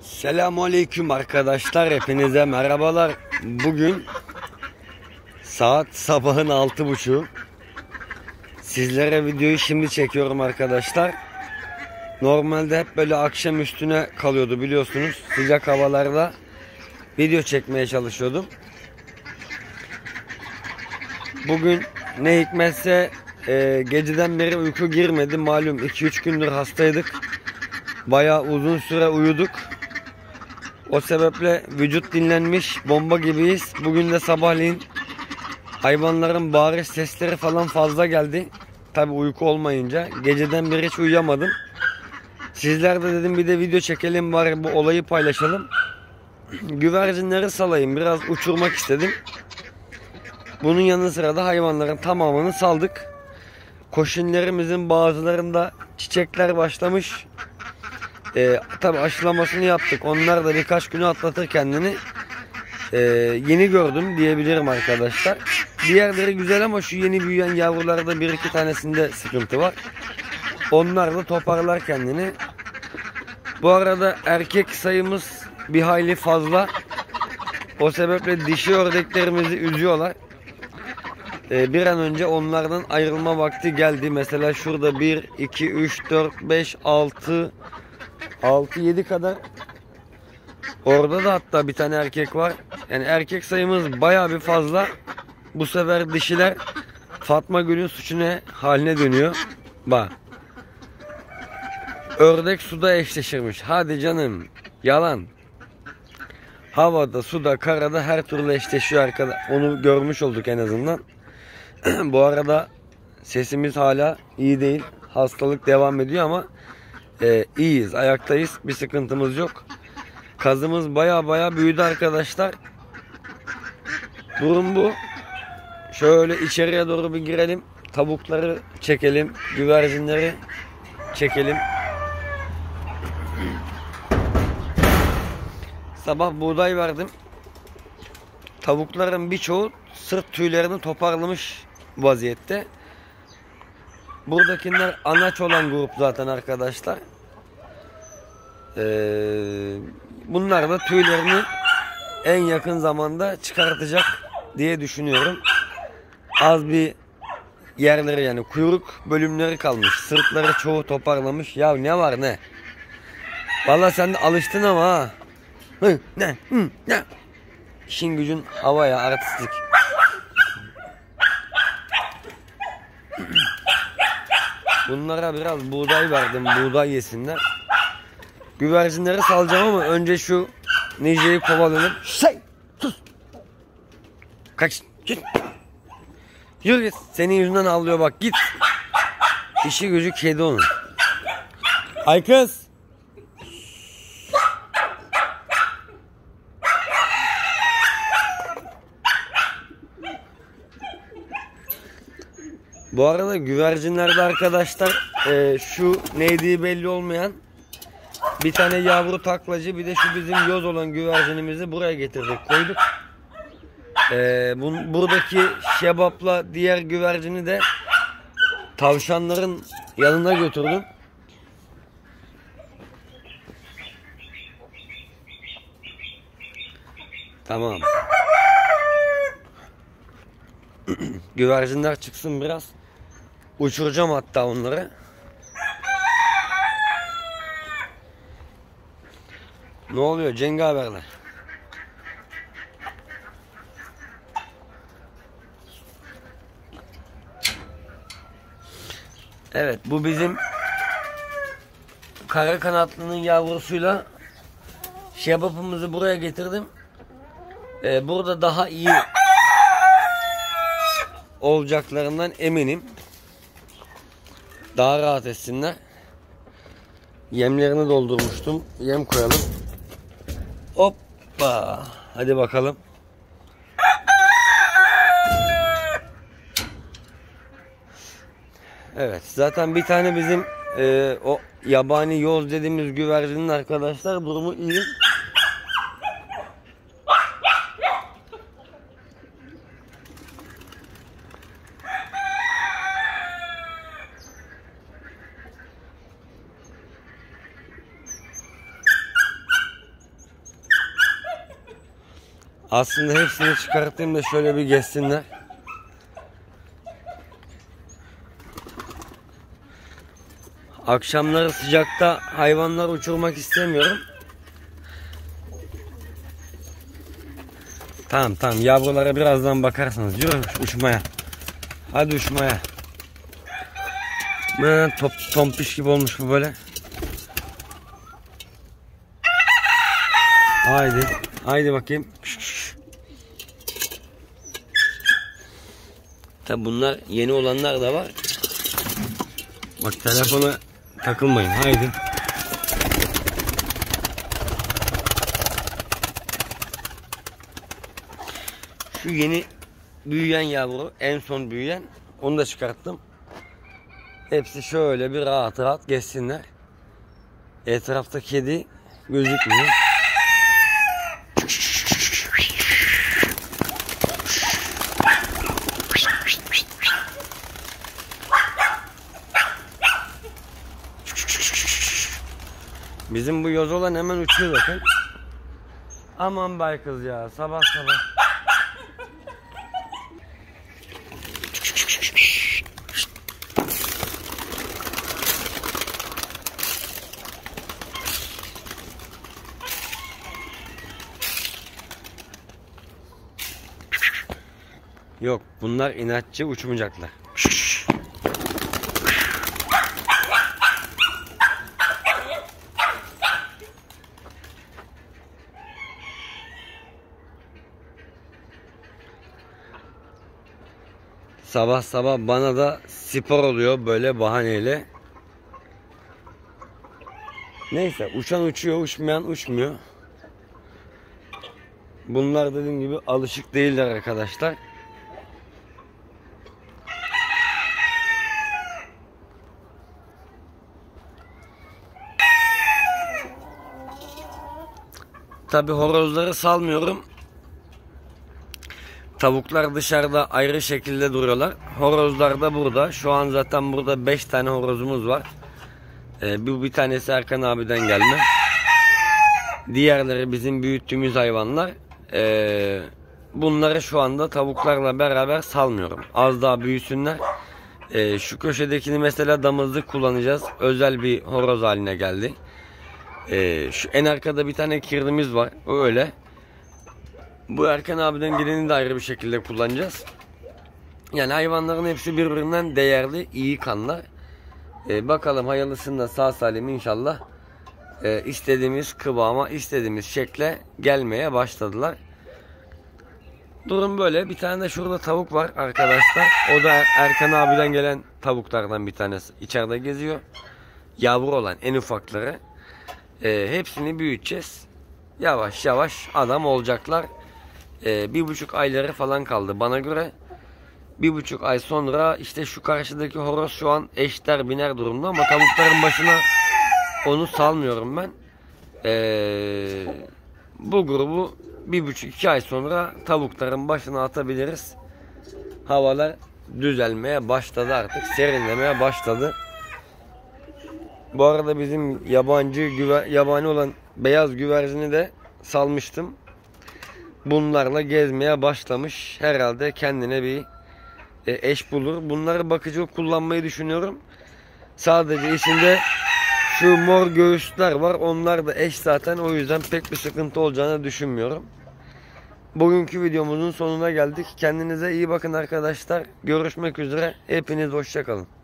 Selamünaleyküm arkadaşlar. Hepinize merhabalar. Bugün saat sabahın altı buçuğu. Sizlere videoyu şimdi çekiyorum arkadaşlar. Normalde hep böyle akşam üstüne kalıyordu biliyorsunuz. Sıcak havalarda video çekmeye çalışıyordum. Bugün ne hikmetse e, geceden beri uyku girmedi. Malum 2-3 gündür hastaydık. Bayağı uzun süre uyuduk. O sebeple vücut dinlenmiş bomba gibiyiz. Bugün de sabahleyin hayvanların bağırış sesleri falan fazla geldi. Tabi uyku olmayınca geceden beri hiç uyuyamadım. Sizler de dedim bir de video çekelim bari bu olayı paylaşalım. Güvercinleri salayım biraz uçurmak istedim. Bunun yanı sıra da hayvanların tamamını saldık. Koşunlarımızın bazılarında çiçekler başlamış. Ee, tabi aşılamasını yaptık. Onlar da birkaç günü atlatır kendini. Ee, yeni gördüm diyebilirim arkadaşlar. Diğerleri güzel ama şu yeni büyüyen yavrularda bir iki tanesinde sıkıntı var. Onlar da toparlar kendini. Bu arada erkek sayımız bir hayli fazla. O sebeple dişi ördeklerimizi üzüyorlar. Ee, bir an önce onlardan ayrılma vakti geldi. Mesela şurada 1, 2, 3, 4, 5, 6, 6-7 kadar. Orada da hatta bir tane erkek var. Yani erkek sayımız baya bir fazla. Bu sefer dişiler Fatma Gül'ün suçuna haline dönüyor. Bak. Ördek suda eşleşirmiş. Hadi canım. Yalan. Havada, suda, karada her türlü eşleşiyor arkadaş. Onu görmüş olduk en azından. Bu arada sesimiz hala iyi değil. Hastalık devam ediyor ama e, iyiyiz. Ayaktayız. Bir sıkıntımız yok. Kazımız baya baya büyüdü arkadaşlar. Durum bu. Şöyle içeriye doğru bir girelim. Tavukları çekelim. Güvercinleri çekelim. Sabah buğday verdim. Tavukların birçoğu sırt tüylerini toparlamış vaziyette. Buradakiler anaç olan grup zaten arkadaşlar. Ee, bunlar da tüylerini en yakın zamanda çıkartacak diye düşünüyorum. Az bir yerleri yani kuyruk bölümleri kalmış. Sırtları çoğu toparlamış. Ya ne var ne? Valla sen de alıştın ama ha. Hı, ne? Hı, ne? İşin gücün havaya artistlik. Bunlara biraz buğday verdim. Buğday yesinler. Güvercinleri salacağım ama önce şu Nice'yi kovalayalım. Şey! Sus! Kaç! Git! Yürü git. Senin yüzünden avlıyor bak git. İşi gücü kedi onun. Ay kız! Bu arada güvercinlerde arkadaşlar e, şu neydi belli olmayan bir tane yavru taklacı bir de şu bizim yoz olan güvercinimizi buraya getirdik koyduk. E, bun, buradaki şebapla diğer güvercini de tavşanların yanına götürdüm. Tamam. Güvercinler çıksın biraz. Uçuracağım hatta onları. Ne oluyor cengaverler? Evet bu bizim kara kanatlının yavrusuyla şebapımızı buraya getirdim. Ee, burada daha iyi olacaklarından eminim. Daha rahat etsinler. Yemlerini doldurmuştum. Yem koyalım. Hoppa. Hadi bakalım. Evet. Zaten bir tane bizim e, o yabani yoz dediğimiz güvercinin arkadaşlar durumu iyi. Aslında hepsini çıkartayım da şöyle bir geçsinler. Akşamları sıcakta hayvanlar uçurmak istemiyorum. Tamam tamam yavrulara birazdan bakarsınız. Yürü uçmaya. Hadi uçmaya. Ne top tompiş gibi olmuş bu böyle. Haydi. Haydi bakayım. Tabi bunlar yeni olanlar da var. Bak telefona takılmayın. Haydi. Şu yeni büyüyen yavru, en son büyüyen, onu da çıkarttım. Hepsi şöyle bir rahat rahat geçsinler. Etrafta kedi gözükmüyor. Bizim bu yoz olan hemen uçuyor bakın. Aman bay kız ya sabah sabah. Yok bunlar inatçı uçmayacaklar. Sabah sabah bana da spor oluyor böyle bahaneyle. Neyse uçan uçuyor, uçmayan uçmuyor. Bunlar dediğim gibi alışık değiller arkadaşlar. Tabi horozları salmıyorum. Tavuklar dışarıda ayrı şekilde duruyorlar. Horozlar da burada. Şu an zaten burada 5 tane horozumuz var. Ee, bu bir tanesi Erkan abiden gelme. Diğerleri bizim büyüttüğümüz hayvanlar. Ee, bunları şu anda tavuklarla beraber salmıyorum. Az daha büyüsünler. Ee, şu köşedekini mesela damızlık kullanacağız. Özel bir horoz haline geldi. Ee, şu en arkada bir tane kirdimiz var. O öyle. Bu Erkan abiden geleni de ayrı bir şekilde kullanacağız. Yani hayvanların hepsi birbirinden değerli, iyi kanlar. Ee, bakalım hayırlısında sağ salim inşallah e, istediğimiz kıvama, istediğimiz şekle gelmeye başladılar. Durum böyle. Bir tane de şurada tavuk var arkadaşlar. O da Erkan abiden gelen tavuklardan bir tanesi. İçeride geziyor. Yavru olan en ufakları. Ee, hepsini büyüteceğiz. Yavaş yavaş adam olacaklar. Ee, bir buçuk ayları falan kaldı bana göre. Bir buçuk ay sonra işte şu karşıdaki horoz şu an eşler biner durumda ama tavukların başına onu salmıyorum ben. Ee, bu grubu bir buçuk iki ay sonra tavukların başına atabiliriz. Havalar düzelmeye başladı artık. Serinlemeye başladı. Bu arada bizim yabancı güver, yabani olan beyaz güvercini de salmıştım. Bunlarla gezmeye başlamış. Herhalde kendine bir e, eş bulur. Bunları bakıcı kullanmayı düşünüyorum. Sadece içinde şu mor göğüsler var. Onlar da eş zaten. O yüzden pek bir sıkıntı olacağını düşünmüyorum. Bugünkü videomuzun sonuna geldik. Kendinize iyi bakın arkadaşlar. Görüşmek üzere. Hepiniz hoşçakalın.